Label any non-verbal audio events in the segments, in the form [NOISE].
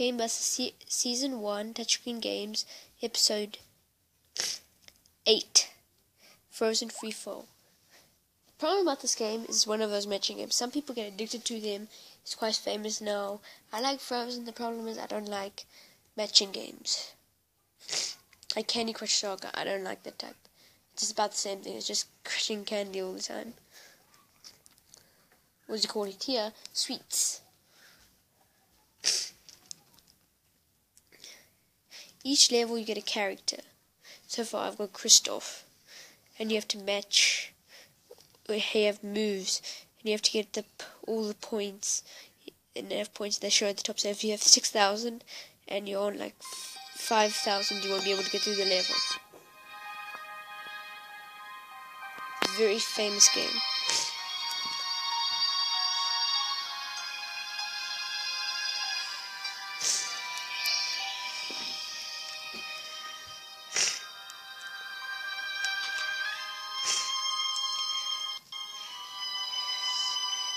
Game Buster se- Season 1, Touchscreen Games, Episode 8, Frozen Free Fall. The problem about this game is one of those matching games. Some people get addicted to them. It's quite famous now. I like Frozen. The problem is I don't like matching games. Like Candy Crush Saga, I don't like that type. It's just about the same thing. It's just [LAUGHS] crushing candy all the time. What do you call it here? Sweets. Each level you get a character. So far I've got Kristoff. And you have to match you have moves and you have to get the all the points and have points they show at the top so if you have 6000 and you're on like 5000 you won't be able to get through the level very famous game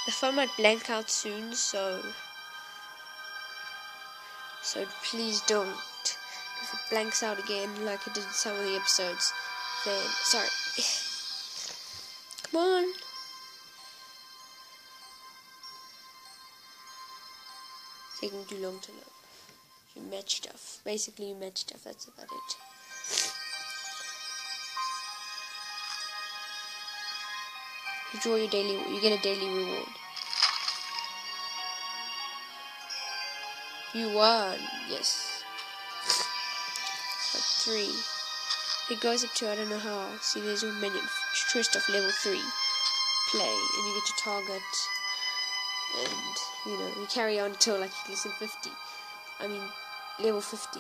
The phone might blank out soon, so so please don't. If it blanks out again, like it did in some of the episodes, then sorry. Come on. Taking too long to load. You match stuff. Basically, you match stuff. That's about it. You draw your daily, you get a daily reward. You won, yes. But three. It goes up to, I don't know how. See, there's your minion. Kristoff level three. Play, and you get your target. And, you know, you carry on until, like, you listen 50. I mean, level 50.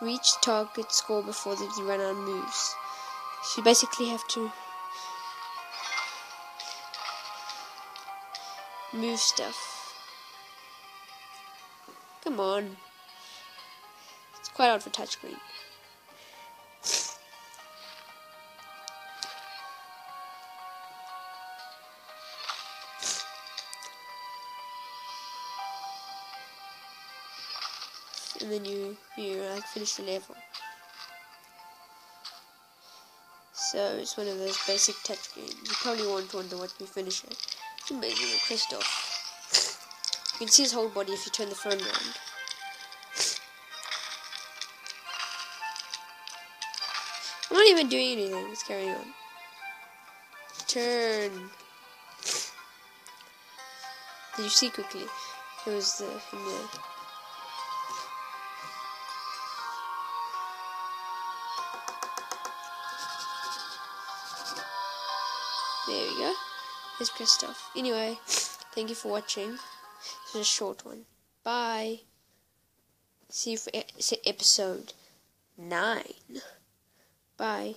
Reach target score before they run out of moves. So you basically have to move stuff. Come on. It's quite hard for touchscreen. And then you you like finish the level. So it's one of those basic touch games. You probably won't wonder what we finish it. It's amazing with Kristoff. You can see his whole body if you turn the phone around. I'm not even doing anything. Let's carry on. Turn. Did you see quickly? It was the, in the There we go. Here's Kristoff. Anyway, thank you for watching. This is a short one. Bye. See you for e episode 9. Bye.